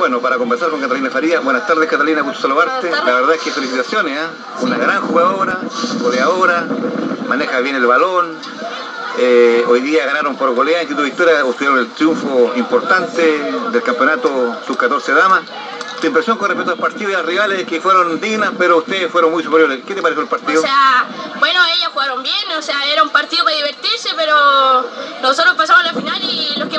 bueno, para conversar con Catalina Faría. Buenas tardes, Catalina, gusto saludarte. La verdad es que felicitaciones, ¿eh? Una gran jugadora, goleadora, maneja bien el balón. Eh, hoy día ganaron por goleada, Instituto Victoria, obtuvieron el triunfo importante del campeonato sub-14 Damas. Tu impresión con respecto al partido y a los rivales que fueron dignas, pero ustedes fueron muy superiores. ¿Qué te pareció el partido? O sea, bueno, ellas jugaron bien, o sea, era un partido para divertirse, pero nosotros pasamos a la final y los que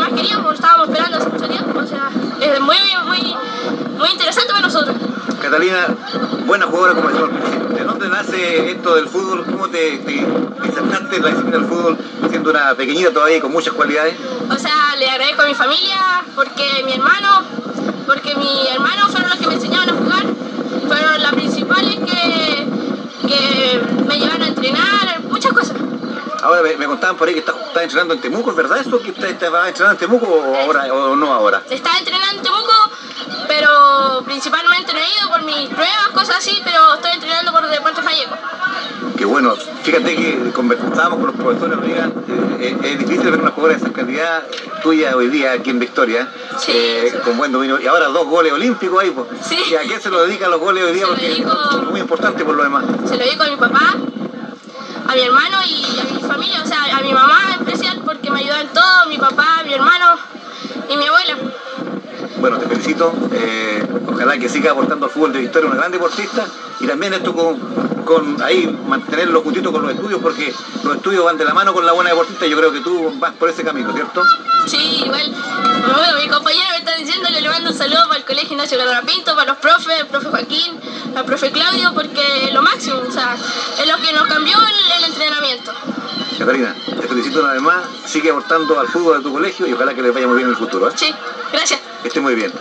Catalina, buena jugadora como principio. ¿De dónde nace esto del fútbol? ¿Cómo te, te, en la disciplina del fútbol siendo una pequeñita todavía y con muchas cualidades? O sea, le agradezco a mi familia, porque mi hermano, porque mi hermano fueron los que me enseñaron a jugar, fueron las principales que, que me llevaron a entrenar, muchas cosas. Ahora me, me contaban por ahí que estás, estás entrenando en Temuco, ¿es verdad eso? ¿Que usted estaba entrenando en Temuco o, ahora, o no ahora? Estaba entrenando en Temuco, pero principalmente ido por mis pruebas, cosas así, pero estoy entrenando por Deportes Falleco. Que bueno, fíjate que conversábamos con los profesores, amiga, eh, es, difícil ver una jugadora de esa calidad tuya hoy día aquí en Victoria, Sí, eh, sí. con buen dominio. Y ahora dos goles olímpicos ahí, pues. Sí. ¿Y a qué se lo dedican los goles hoy día? Se Porque dedico- son muy importantes por lo demás. Se lo digo a mi papá, a mi hermano y a mi familia, o sea, a mi mamá en especial, porque me ayudó en todo, mi papá, mi hermano y mi abuela. Bueno, te felicito. eh, ojalá que siga aportando al fútbol de Victoria, una gran deportista. Y también esto con, con ahí mantenerlo juntito con los estudios, porque los estudios van de la mano con la buena deportista. y Yo creo que tú vas por ese camino, ¿cierto? Sí, igual, bueno, mi compañero me está diciendo que le mando un saludo para el Colegio Ignacio Carrera Pinto, para los profes, el profe Joaquín, al profe Claudio, porque es lo máximo, o sea, es lo que nos cambió el, el entrenamiento. Catalina, te felicito una vez más. Sigue aportando al fútbol de tu colegio y ojalá que les vaya muy bien en el futuro. ¿eh? Sí, gracias. Que esté muy bien.